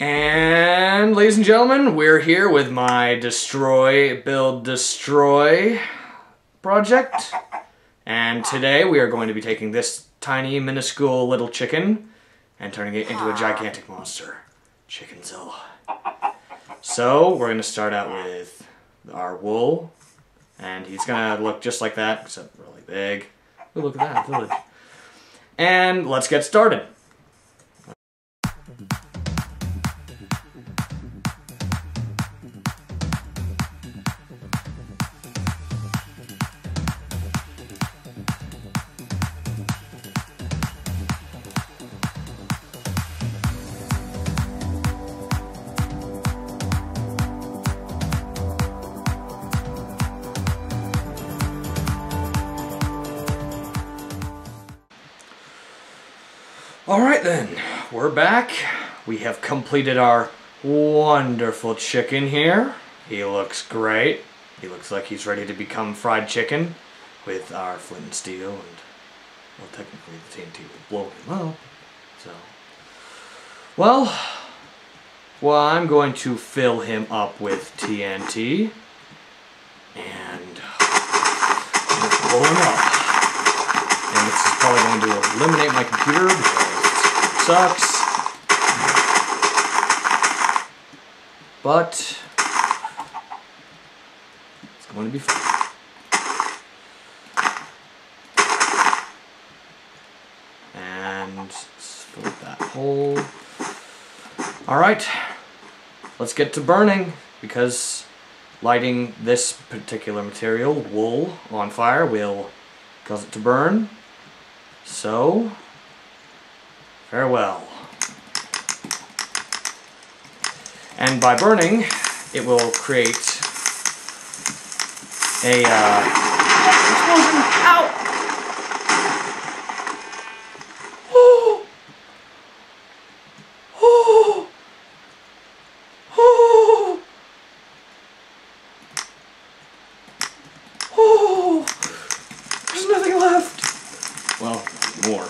And ladies and gentlemen, we're here with my Destroy, Build, Destroy project. And today we are going to be taking this tiny, minuscule little chicken and turning it into a gigantic monster. Chickenzilla. So we're going to start out with our wool. And he's going to look just like that, except really big. Ooh, look at that, village. And let's get started. Alright then, we're back. We have completed our wonderful chicken here. He looks great. He looks like he's ready to become fried chicken with our flint and steel and, well, technically the TNT will blow him up. So, well, well, I'm going to fill him up with TNT and blow him up. And this is probably going to eliminate my computer sucks. But it's going to be fun. And fill that hole. Alright, let's get to burning because lighting this particular material, wool, on fire will cause it to burn. So, Farewell. And by burning, it will create a uh, explosion. Ow! Oh! Oh! Oh! Oh! There's nothing left. Well, more.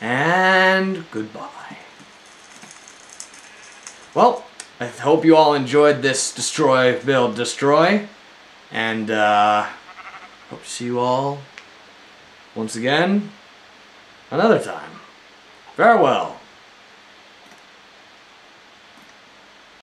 And goodbye. Well, I hope you all enjoyed this Destroy, Build, Destroy. And uh, hope to see you all once again another time. Farewell.